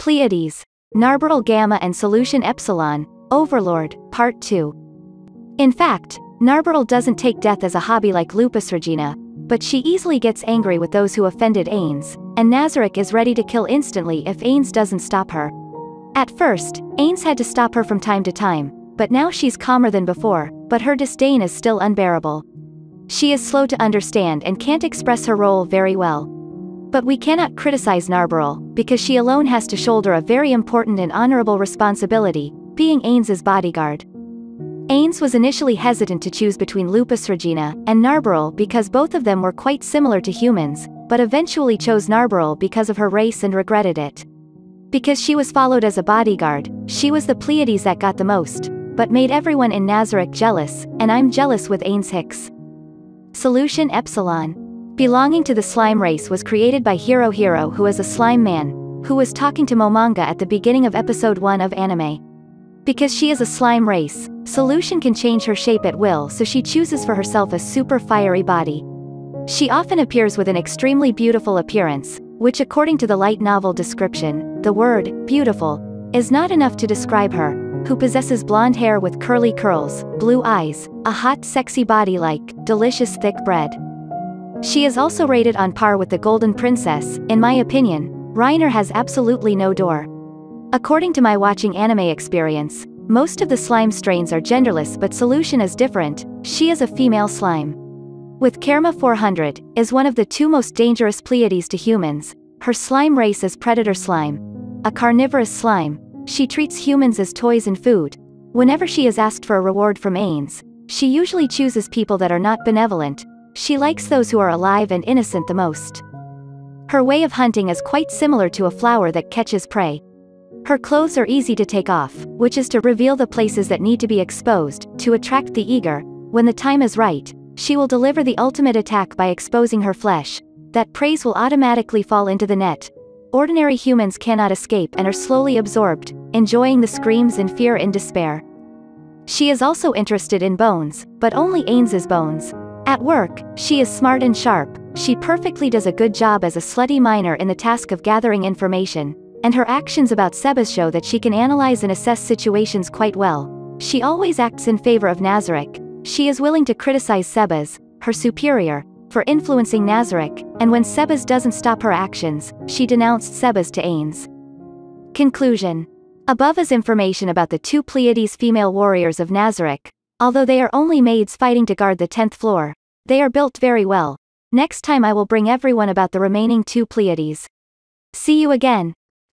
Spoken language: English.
Pleiades, Narberal Gamma and Solution Epsilon, Overlord, Part 2. In fact, Narberal doesn't take death as a hobby like Lupus Regina, but she easily gets angry with those who offended Ainz, and Nazarick is ready to kill instantly if Ainz doesn't stop her. At first, Ainz had to stop her from time to time, but now she's calmer than before, but her disdain is still unbearable. She is slow to understand and can't express her role very well. But we cannot criticize Narberal, because she alone has to shoulder a very important and honorable responsibility, being Ainz's bodyguard. Ainz was initially hesitant to choose between Lupus Regina and Narberal because both of them were quite similar to humans, but eventually chose Narberal because of her race and regretted it. Because she was followed as a bodyguard, she was the Pleiades that got the most, but made everyone in Nazarick jealous, and I'm jealous with Ainz Hicks. Solution Epsilon. Belonging to the slime race was created by Hero Hero who is a slime man, who was talking to Momonga at the beginning of episode 1 of anime. Because she is a slime race, Solution can change her shape at will so she chooses for herself a super fiery body. She often appears with an extremely beautiful appearance, which according to the light novel description, the word, beautiful, is not enough to describe her, who possesses blonde hair with curly curls, blue eyes, a hot sexy body like, delicious thick bread. She is also rated on par with the Golden Princess, in my opinion, Renner has absolutely no door. According to my watching anime experience, most of the slime strains are genderless but Solution is different, she is a female slime. With Karma 400, is one of the two most dangerous Pleiades to humans, her slime race is predator slime. A carnivorous slime, she treats humans as toys and food. Whenever she is asked for a reward from Ainz, she usually chooses people that are not benevolent, she likes those who are alive and innocent the most. Her way of hunting is quite similar to a flower that catches prey. Her clothes are easy to take off, which is to reveal the places that need to be exposed, to attract the eager. When the time is right, she will deliver the ultimate attack by exposing her flesh. That praise will automatically fall into the net. Ordinary humans cannot escape and are slowly absorbed, enjoying the screams and fear and despair. She is also interested in bones, but only Ainz's bones. At work, she is smart and sharp, she perfectly does a good job as a slutty miner in the task of gathering information, and her actions about Sebas show that she can analyze and assess situations quite well. She always acts in favor of Nazarick. She is willing to criticize Sebas, her superior, for influencing Nazarick, and when Sebas doesn't stop her actions, she denounced Sebas to Ainz. Conclusion. Above is information about the two Pleiades female warriors of Nazarick, although they are only maids fighting to guard the 10th floor, they are built very well. Next time I will bring everyone about the remaining two Pleiades. See you again.